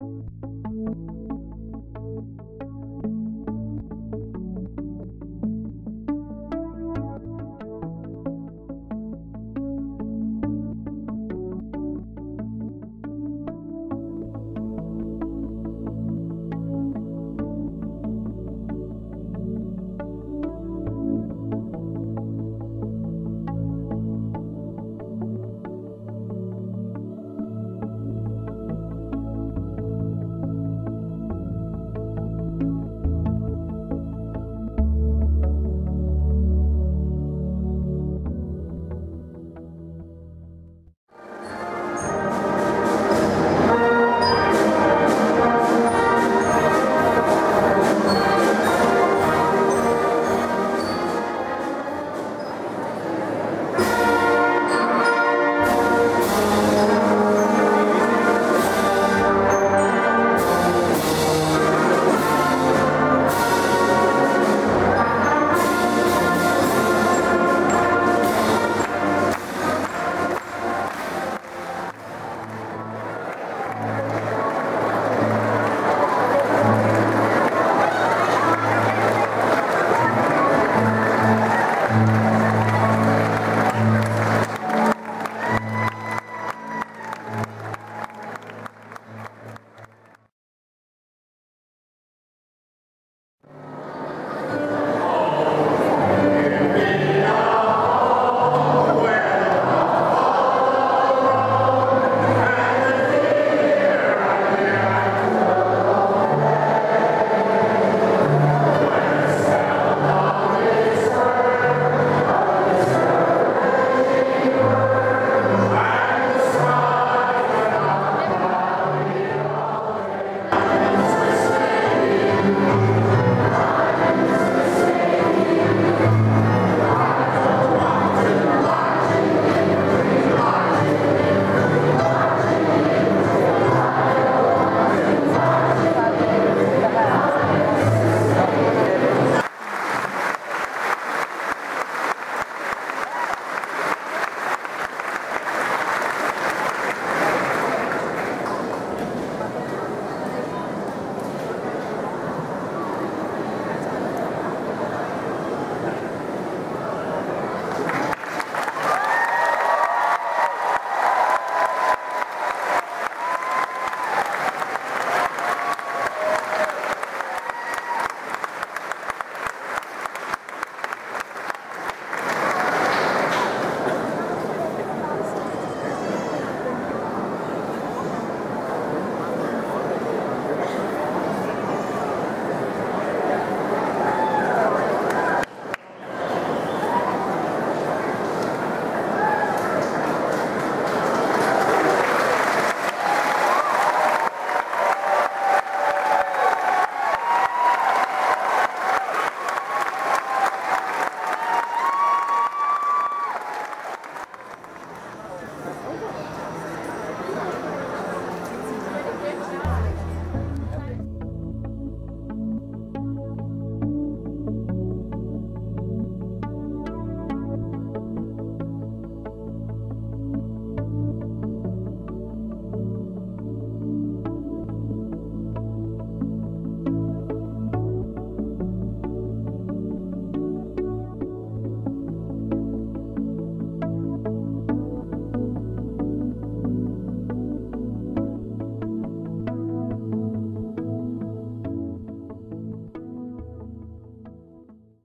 you